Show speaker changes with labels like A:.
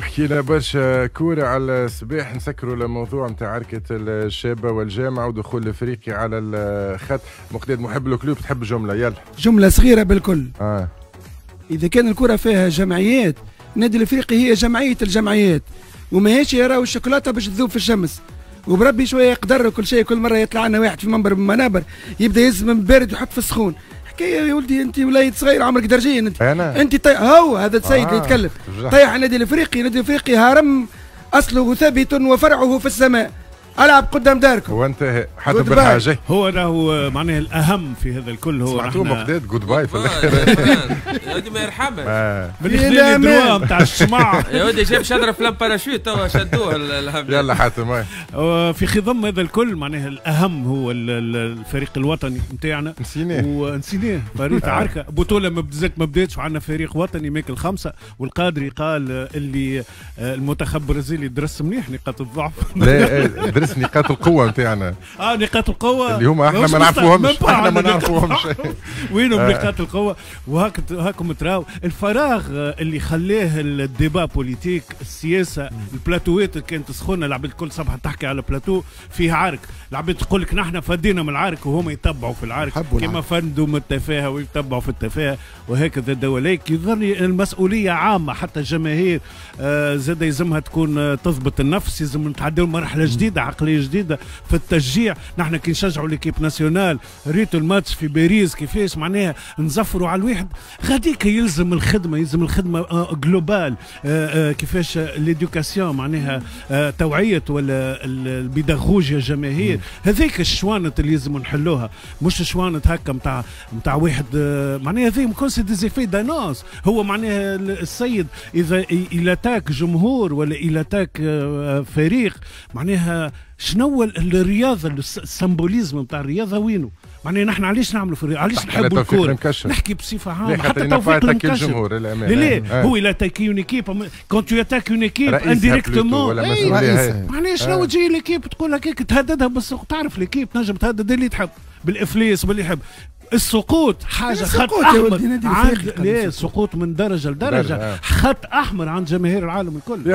A: حكينا برشا كورة على الصباح نسكروا الموضوع نتاع عركة الشابة والجامعة ودخول الافريقي على الخط. مقداد محب الكلوب تحب جملة يلا.
B: جملة صغيرة بالكل.
A: آه.
B: إذا كان الكرة فيها جمعيات النادي الافريقي هي جمعية الجمعيات. وما هيش يراو الشوكولاتة باش تذوب في الشمس. وبربي شوية يقدر كل شيء كل مرة يطلع لنا واحد في منبر من المنابر يبدأ يهز من بارد ويحط في السخون. حكايه يا ولدي انت وليد صغير عمرك درجين انت
A: أنا؟
B: انت طي... هو هذا السيد
A: آه،
B: اللي يتكلم
A: تفجح.
B: طيح النادي الإفريقي النادي الإفريقي هرم أصله ثابت وفرعه في السماء ألعب قدام داركم.
A: وانتهى حتى. بالحاجة.
C: هو راهو معناه الأهم في هذا الكل هو
A: سمعتوه مقداد جود باي في الآخر.
D: يا ودي ما يرحمش
A: آه.
C: من
B: في
C: خلال
B: الأمان.
C: الدروا نتاع الشمع
D: يا ودي جاب شجرة في باراشوت توا شدوه ال- الهم.
A: يلا حاتم آه.
C: آه، في خضم هذا الكل معناه الأهم هو ال- ال- الفريق الوطني نتاعنا.
A: نسيناه.
C: ونسيناه. فريق عركة. بطوله ما بدزت ما بداتش وعندنا فريق وطني ماكل خمسة. والقادري قال آه، اللي آه، المنتخب البرازيلي درس مليح نقاط الضعف.
A: لا آه، درس نقاط القوة نتاعنا
C: آه نقاط القوة.
A: اللي هما
C: إحنا
A: ما نعرفوهمش إحنا ما نعرفوهمش.
C: وينهم
A: آه.
C: نقاط القوة؟ وهاك هاكم تراو. الفراغ آه، اللي خلاه الديبا بوليتيك السياسة البلاتوات اللي كانت سخونه العباد كل صباح تحكي على بلاتو فيه عرك العباد تقول لك نحن فدينا من العرك وهم يتبعوا في العرك كما. فندوا من التفاهة ويتبعوا في التفاهة. وهكذا الدوليك يظن المسؤولية عامة حتى الجماهير آه، زاد يلزمها تكون تضبط النفس يلزم نتعدوا مرحله جديدة عقلية جديدة في التشجيع. نحن كي نشجعوا ليكيب ناسيونال ريتوا الماتش في باريس كيفاش معناها نزفروا على الواحد. غاديك يلزم الخدمة يلزم الخدمة آه، جلوبال آه، آه، كيفاش ليدوكاسيون معناها آه، توعية ولا ال- البيداغوجيا الجماهير هذيك الشوانت اللي لازم نحلوها. مش شوانت هكا نتاع نتاع واحد آه، معناها هذي مكون سي ديزيفي دانوس هو معناها ال- السيد إذا إلى تاك جمهور ولا إلى تاك آه، فريق معناها شنو ال- الرياضة الس- السمبوليزم نتاع الرياضة وينه معناها نحن علاش نعملوا في الرياضه علاش نحبوا
A: المكشف.
C: نحكي بصفة
A: لا
C: عامه حتى توفيق
A: الجمهور الأمان
C: ليه
A: آه.
C: هو équipe
A: رئيسها
C: indirectement.
A: بلوتو ولا
C: إيه،
A: مسؤولية
B: رئيسها.
A: هاي.
C: معناها شنو تجي ليكيب تقول لك هيك تهددها بالسوق تعرف ليكيب تنجم تهدد اللي تحب بالافلاس باللي يحب. السقوط حاجة خط
B: أحمر.
C: عند السقوط. من درجة
A: درجة،
C: لدرجه
A: آه.
C: خط أحمر عند جماهير العالم الكل.